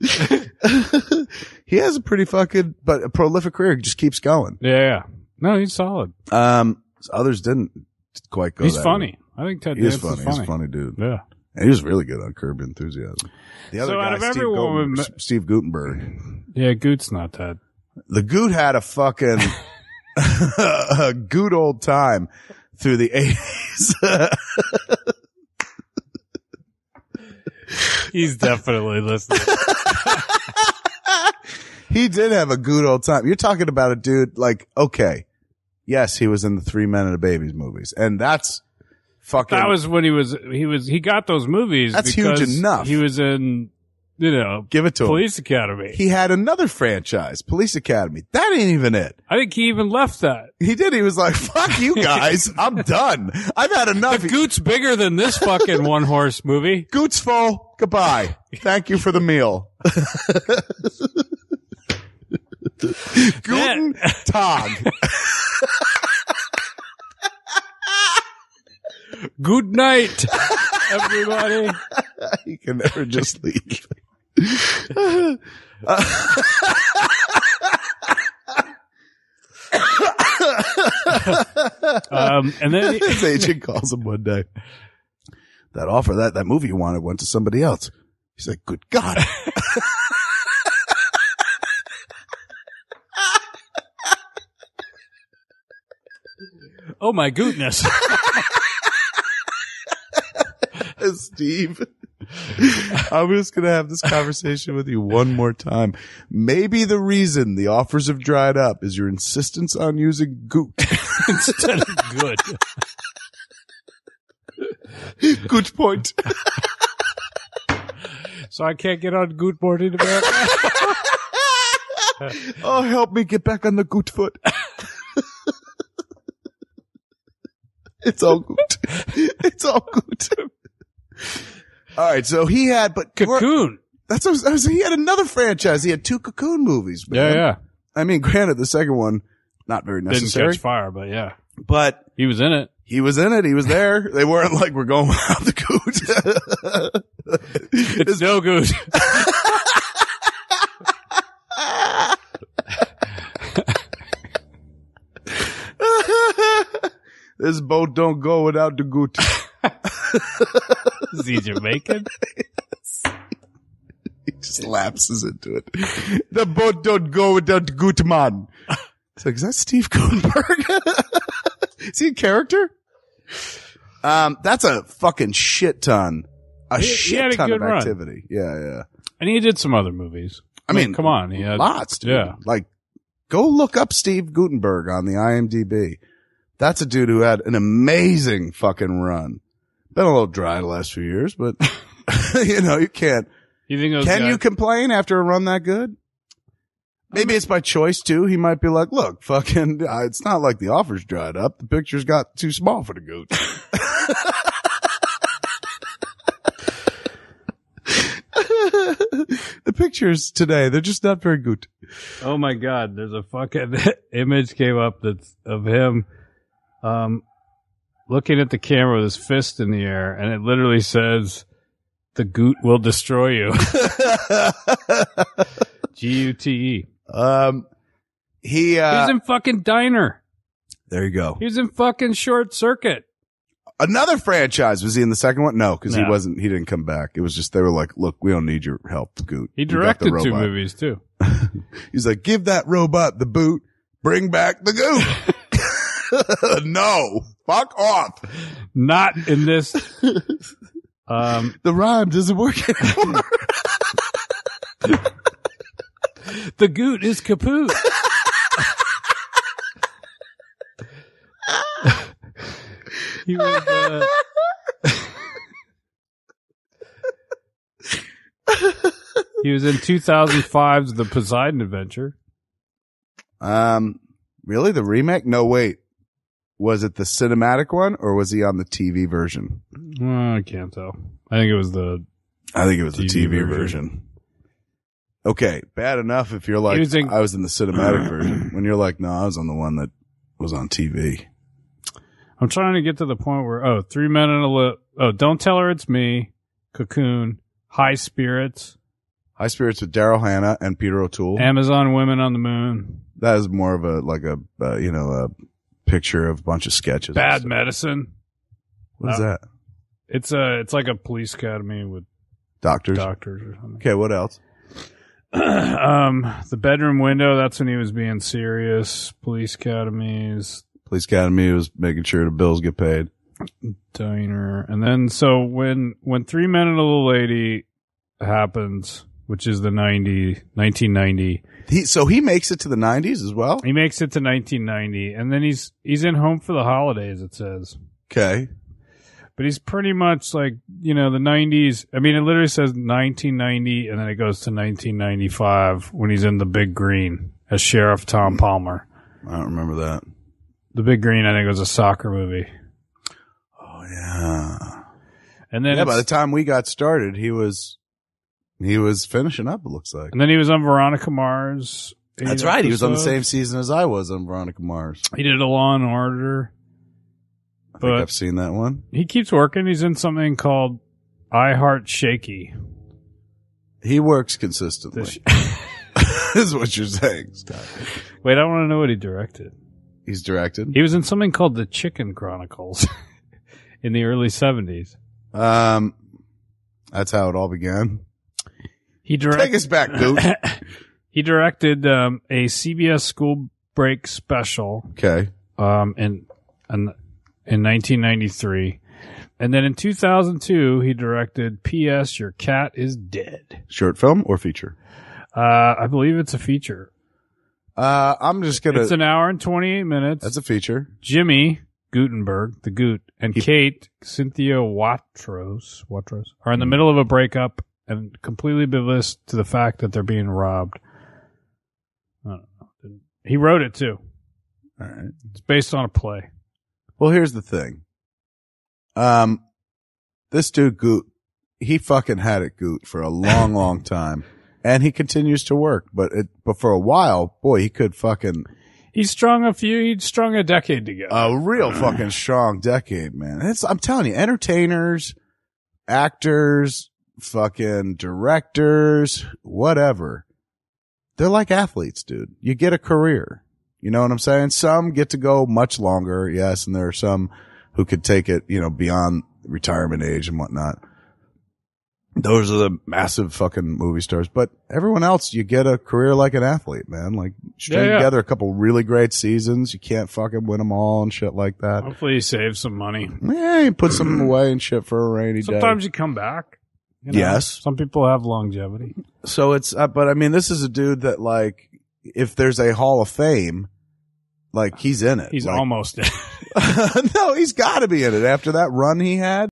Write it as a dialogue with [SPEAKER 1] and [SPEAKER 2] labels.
[SPEAKER 1] he has a pretty fucking, but a prolific career. He just keeps going.
[SPEAKER 2] Yeah, yeah. No, he's solid.
[SPEAKER 1] Um, others didn't quite go.
[SPEAKER 2] he's
[SPEAKER 1] that
[SPEAKER 2] funny. I think Ted
[SPEAKER 1] He is funny. He's
[SPEAKER 2] funny.
[SPEAKER 1] a funny dude.
[SPEAKER 2] Yeah.
[SPEAKER 1] And he was really good on Curb Enthusiasm. The other
[SPEAKER 2] So out
[SPEAKER 1] guy,
[SPEAKER 2] of
[SPEAKER 1] Steve,
[SPEAKER 2] everyone
[SPEAKER 1] Guten-
[SPEAKER 2] we
[SPEAKER 1] Steve Guttenberg.
[SPEAKER 2] Yeah, Goot's not that.
[SPEAKER 1] The Goot had a fucking a good old time through the eighties.
[SPEAKER 2] He's definitely listening.
[SPEAKER 1] he did have a good old time. You're talking about a dude like, okay, yes, he was in the Three Men and a Babies movies, and that's fucking.
[SPEAKER 2] that was when he was he was he got those movies.
[SPEAKER 1] That's huge enough.
[SPEAKER 2] He was in you know
[SPEAKER 1] give it to him.
[SPEAKER 2] Police Academy.
[SPEAKER 1] He had another franchise, Police Academy. That ain't even it.
[SPEAKER 2] I think he even left that.
[SPEAKER 1] He did. He was like, "Fuck you guys, I'm done. I've had enough."
[SPEAKER 2] The Goot's bigger than this fucking one horse movie.
[SPEAKER 1] Goots full. Goodbye. Thank you for the meal. Guten Tag.
[SPEAKER 2] Good night, everybody.
[SPEAKER 1] you can never just leave.
[SPEAKER 2] Um, and then he-
[SPEAKER 1] His agent calls him one day. That offer, that, that movie you wanted went to somebody else. He's like, good God.
[SPEAKER 2] oh my goodness.
[SPEAKER 1] Steve. I'm just going to have this conversation with you one more time. Maybe the reason the offers have dried up is your insistence on using Goot.
[SPEAKER 2] Instead of good.
[SPEAKER 1] Good point.
[SPEAKER 2] So I can't get on Good Morning America.
[SPEAKER 1] Oh, help me get back on the good foot. it's all good. It's all good. All right. So he had, but
[SPEAKER 2] Cocoon.
[SPEAKER 1] That's what I was, he had another franchise. He had two cocoon movies.
[SPEAKER 2] Yeah,
[SPEAKER 1] Man.
[SPEAKER 2] yeah.
[SPEAKER 1] I mean, granted, the second one not very necessary.
[SPEAKER 2] Didn't catch fire, but yeah.
[SPEAKER 1] but
[SPEAKER 2] He was in it.
[SPEAKER 1] He was in it. He was there. They weren't like we're going without the coot.
[SPEAKER 2] It's no good.
[SPEAKER 1] this boat don't go without the goot.
[SPEAKER 2] Is he Jamaican?
[SPEAKER 1] he just lapses into it. The boat don't go without the goot man. It's like, is that Steve Guttenberg? is he a character? Um, that's a fucking shit ton. A
[SPEAKER 2] He- he
[SPEAKER 1] shit
[SPEAKER 2] a
[SPEAKER 1] ton of
[SPEAKER 2] run.
[SPEAKER 1] activity. Yeah, yeah.
[SPEAKER 2] And he did some other movies.
[SPEAKER 1] I mean,
[SPEAKER 2] come on. He had
[SPEAKER 1] lots, dude.
[SPEAKER 2] Yeah.
[SPEAKER 1] Like, go look up Steve Guttenberg on the IMDb. That's a dude who had an amazing fucking run. Been a little dry the last few years, but you know, you can't.
[SPEAKER 2] You think
[SPEAKER 1] Can
[SPEAKER 2] guys-
[SPEAKER 1] you complain after a run that good? Maybe it's by choice too. He might be like, look, fucking, uh, it's not like the offers dried up. The pictures got too small for the goat. the pictures today, they're just not very good.
[SPEAKER 2] Oh my God! There's a fucking image came up that's of him, um, looking at the camera with his fist in the air, and it literally says, "The goot will destroy you." G U T E.
[SPEAKER 1] Um, he,
[SPEAKER 2] He
[SPEAKER 1] uh,
[SPEAKER 2] was in fucking Diner.
[SPEAKER 1] there you go.
[SPEAKER 2] He was in fucking Short Circuit.
[SPEAKER 1] Another franchise. Was he in the second one? No, because he wasn't, he didn't come back. It was just, they were like, look, we don't need your help, Goot.
[SPEAKER 2] He directed two movies too.
[SPEAKER 1] He's like, give that robot the boot, bring back the goot. no, fuck off.
[SPEAKER 2] Not in this. Um,
[SPEAKER 1] The rhyme doesn't work anymore.
[SPEAKER 2] The goot is kaput. he was. Uh, he was in 2005's The Poseidon Adventure.
[SPEAKER 1] um, really? The remake? No, wait. Was it the cinematic one or was he on the TV version?
[SPEAKER 2] Oh, I can't tell. I think it was the.
[SPEAKER 1] I think it was the
[SPEAKER 2] TV
[SPEAKER 1] TV
[SPEAKER 2] version.
[SPEAKER 1] version. Okay, bad enough if you're like,
[SPEAKER 2] was in-
[SPEAKER 1] I was in the cinematic version. When you're like, no, I was on the one that was on TV.
[SPEAKER 2] I'm trying to get to the point where oh, three men in a li- oh, don't tell her it's me. Cocoon, high spirits,
[SPEAKER 1] High Spirits with Daryl Hannah and Peter O'Toole.
[SPEAKER 2] Amazon Women on the Moon.
[SPEAKER 1] that is more of a like a uh, you know a picture of a bunch of sketches.
[SPEAKER 2] Bad Medicine.
[SPEAKER 1] What is
[SPEAKER 2] Uh,
[SPEAKER 1] that?
[SPEAKER 2] It's a it's like a police academy with
[SPEAKER 1] Doctors.
[SPEAKER 2] doctors or something.
[SPEAKER 1] Okay, what else?
[SPEAKER 2] um, the bedroom window. That's when he was being serious. Police academies,
[SPEAKER 1] Police Academy was making sure the bills get paid.
[SPEAKER 2] diner, and then so when when Three Men and a Little Lady happens, which is the 90, 1990,
[SPEAKER 1] He so he makes it to the nineties as well.
[SPEAKER 2] he makes it to 1990, and then he's he's in Home for the Holidays. It says.
[SPEAKER 1] Okay.
[SPEAKER 2] But he's pretty much like, you know, the 90s. I mean, it literally says 1990 and then it goes to 1995 when he's in The Big Green as Sheriff Tom Palmer.
[SPEAKER 1] I don't remember that.
[SPEAKER 2] The Big Green, I think, was a soccer movie.
[SPEAKER 1] Oh yeah.
[SPEAKER 2] And then,
[SPEAKER 1] yeah, by the time we got started, he was he was finishing up. It looks like.
[SPEAKER 2] and then he was on Veronica Mars.
[SPEAKER 1] That's right. He was on the same season as I was on Veronica Mars.
[SPEAKER 2] He did a Law and Order.
[SPEAKER 1] I think I've seen that one.
[SPEAKER 2] He keeps working. He's in something called I Heart Shakey.
[SPEAKER 1] He works consistently.
[SPEAKER 2] sh-
[SPEAKER 1] is what you're saying.
[SPEAKER 2] Wait, I want to know what he directed.
[SPEAKER 1] He's directed.
[SPEAKER 2] He was in something called The Chicken Chronicles in the early 70s.
[SPEAKER 1] Um, that's how it all began.
[SPEAKER 2] He directed.
[SPEAKER 1] Take us back, Goot.
[SPEAKER 2] he directed um, a CBS school break special
[SPEAKER 1] Okay.
[SPEAKER 2] um, and in in 1993, and then in 2002 he directed P.S. Your Cat is Dead.
[SPEAKER 1] Short film or feature?
[SPEAKER 2] Uh, I believe it's a feature.
[SPEAKER 1] Uh, I'm just gonna.
[SPEAKER 2] It's an hour and 28 minutes.
[SPEAKER 1] that's a feature.
[SPEAKER 2] Jimmy Guttenberg, the Goot, and
[SPEAKER 1] He-
[SPEAKER 2] Kate Cynthia Watros, Watros are in the
[SPEAKER 1] Hmm.
[SPEAKER 2] middle of a breakup and completely oblivious to the fact that they're being robbed. I don't know. He wrote it too.
[SPEAKER 1] All right.
[SPEAKER 2] It's based on a play.
[SPEAKER 1] Well, here's the thing. Um, this dude Goot, he fucking had it Goot for a long, long time, and he continues to work. But it, but for a while, boy, he could fucking
[SPEAKER 2] He strung a few. He strung a decade together.
[SPEAKER 1] a real fucking strong decade, man. It's I'm telling you, entertainers, actors, fucking directors, whatever. They're like athletes, dude. You get a career. You know what I'm saying? Some get to go much longer, yes, and there are some who could take it, you know, beyond retirement age and whatnot. Those are the massive fucking movie stars, but everyone else, you get a career like an athlete, man. Like string
[SPEAKER 2] Yeah, yeah.
[SPEAKER 1] together a couple really great seasons. You can't fucking win them all and shit like that.
[SPEAKER 2] Hopefully, you save some money.
[SPEAKER 1] Yeah, you put some away and shit for a rainy
[SPEAKER 2] Sometimes
[SPEAKER 1] day.
[SPEAKER 2] Sometimes you come back. you know?
[SPEAKER 1] Yes.
[SPEAKER 2] Some people have longevity.
[SPEAKER 1] So it's, uh, but I mean, this is a dude that like, if there's a Hall of Fame, like he's in it.
[SPEAKER 2] He's
[SPEAKER 1] Like-
[SPEAKER 2] almost dead.
[SPEAKER 1] no, he's got to be in it after that run he had.